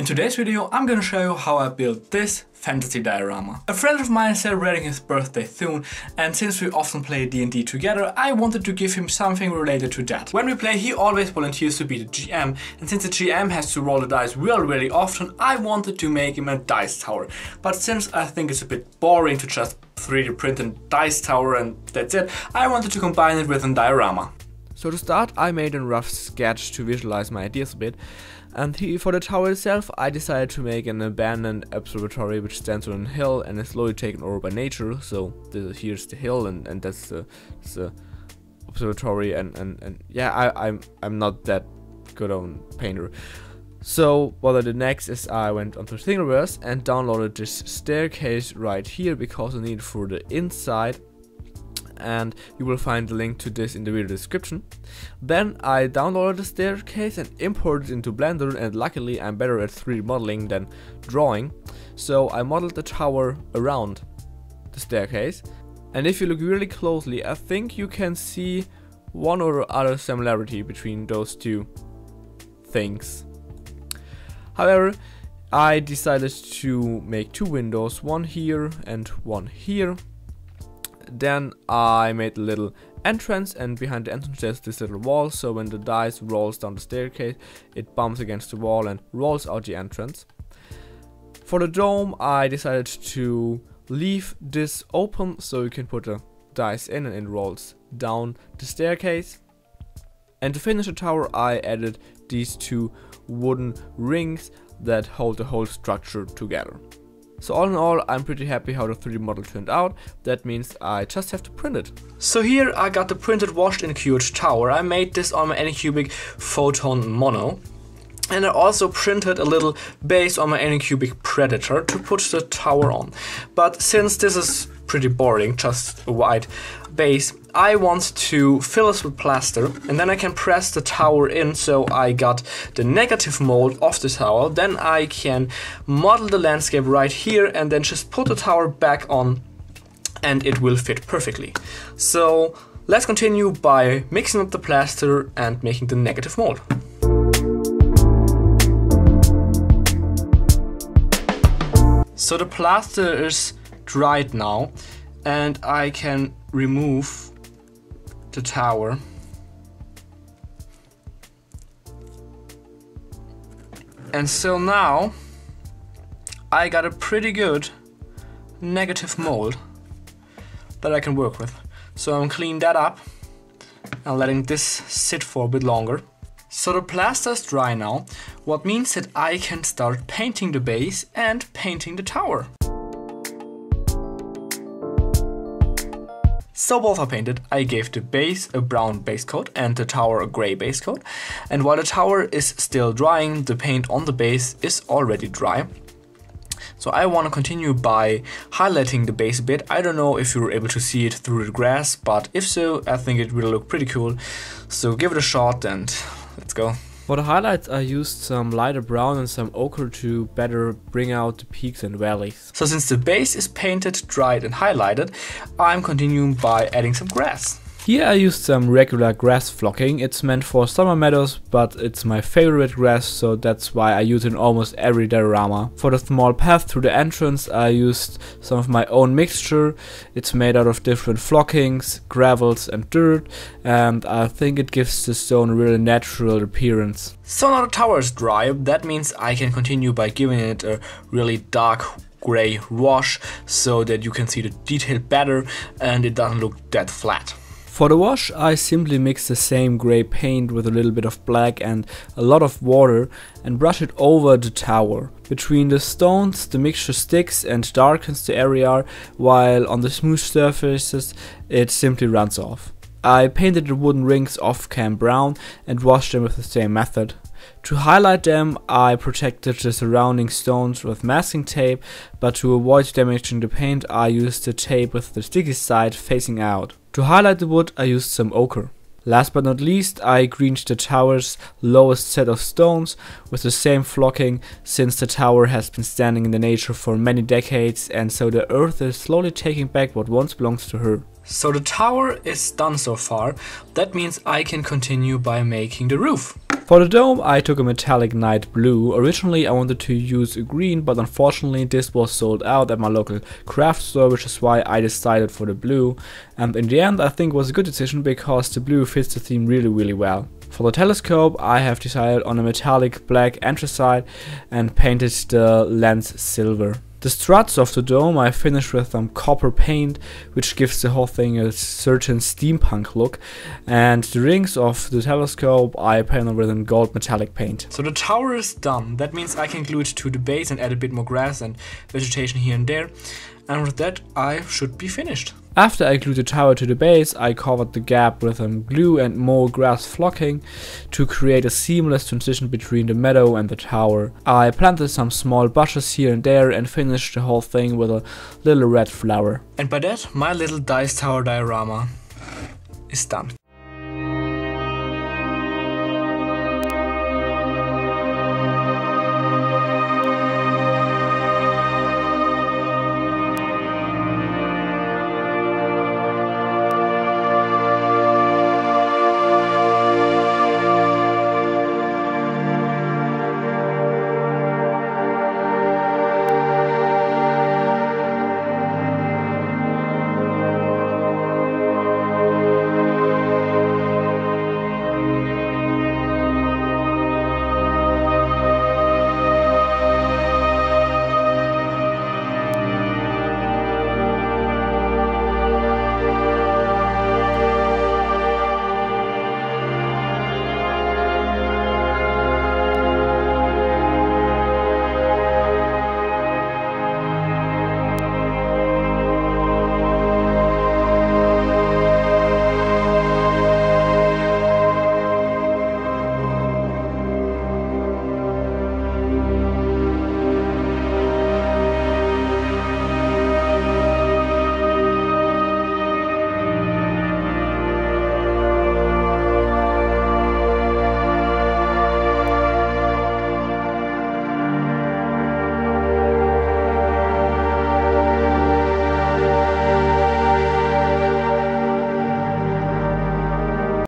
In today's video I'm gonna show you how I built this fantasy diorama. A friend of mine is celebrating his birthday soon and since we often play D&D together I wanted to give him something related to that. When we play he always volunteers to be the GM and since the GM has to roll the dice really really often I wanted to make him a dice tower. But since I think it's a bit boring to just 3D print a dice tower and that's it, I wanted to combine it with a diorama. So to start I made a rough sketch to visualize my ideas a bit and for the tower itself I decided to make an abandoned observatory which stands on a hill and is slowly taken over by nature so the, here's the hill and, and that's the, the observatory and, and, and yeah I, I'm, I'm not that good on painter. So what I did next is I went onto Thingiverse and downloaded this staircase right here because I need for the inside and you will find the link to this in the video description. Then I downloaded the staircase and imported it into Blender and luckily I'm better at 3D modeling than drawing. So I modeled the tower around the staircase and if you look really closely I think you can see one or other similarity between those two things. However, I decided to make two windows, one here and one here then I made a little entrance and behind the entrance there's this little wall so when the dice rolls down the staircase it bumps against the wall and rolls out the entrance. For the dome I decided to leave this open so you can put the dice in and it rolls down the staircase. And to finish the tower I added these two wooden rings that hold the whole structure together. So all in all, I'm pretty happy how the 3D model turned out. That means I just have to print it. So here I got the printed washed in cured tower. I made this on my Anycubic Photon Mono. And I also printed a little base on my Anycubic Predator to put the tower on. But since this is pretty boring, just a white base, I want to fill this with plaster and then I can press the tower in so I got the negative mold of the tower. Then I can model the landscape right here and then just put the tower back on and it will fit perfectly. So let's continue by mixing up the plaster and making the negative mold. So the plaster is dried now and I can remove the tower. And so now I got a pretty good negative mold that I can work with. So I'm cleaning that up and letting this sit for a bit longer. So the plaster is dry now what means that I can start painting the base and painting the tower So both are painted. I gave the base a brown base coat and the tower a grey base coat. And while the tower is still drying, the paint on the base is already dry. So I want to continue by highlighting the base a bit. I don't know if you're able to see it through the grass, but if so, I think it will look pretty cool. So give it a shot and let's go. For the highlights I used some lighter brown and some ochre to better bring out the peaks and valleys. So since the base is painted, dried and highlighted, I'm continuing by adding some grass. Here I used some regular grass flocking, it's meant for summer meadows but it's my favorite grass so that's why I use it in almost every diorama. For the small path through the entrance I used some of my own mixture, it's made out of different flockings, gravels and dirt and I think it gives the stone a really natural appearance. So now the tower is dry, that means I can continue by giving it a really dark gray wash so that you can see the detail better and it doesn't look that flat. For the wash I simply mix the same grey paint with a little bit of black and a lot of water and brush it over the tower. Between the stones the mixture sticks and darkens the area while on the smooth surfaces it simply runs off. I painted the wooden rings off cam brown and washed them with the same method. To highlight them, I protected the surrounding stones with masking tape, but to avoid damaging the paint, I used the tape with the sticky side facing out. To highlight the wood, I used some ochre. Last but not least, I greened the tower's lowest set of stones with the same flocking since the tower has been standing in the nature for many decades and so the earth is slowly taking back what once belonged to her. So the tower is done so far, that means I can continue by making the roof. For the dome I took a metallic night blue. Originally I wanted to use a green but unfortunately this was sold out at my local craft store which is why I decided for the blue and in the end I think it was a good decision because the blue fits the theme really really well. For the telescope I have decided on a metallic black anthracite and painted the lens silver. The struts of the dome I finished with some copper paint, which gives the whole thing a certain steampunk look, and the rings of the telescope I painted with a gold metallic paint. So the tower is done. That means I can glue it to the base and add a bit more grass and vegetation here and there. And with that, I should be finished. After I glued the tower to the base, I covered the gap with some glue and more grass flocking to create a seamless transition between the meadow and the tower. I planted some small bushes here and there and finished the whole thing with a little red flower. And by that, my little dice tower diorama is done.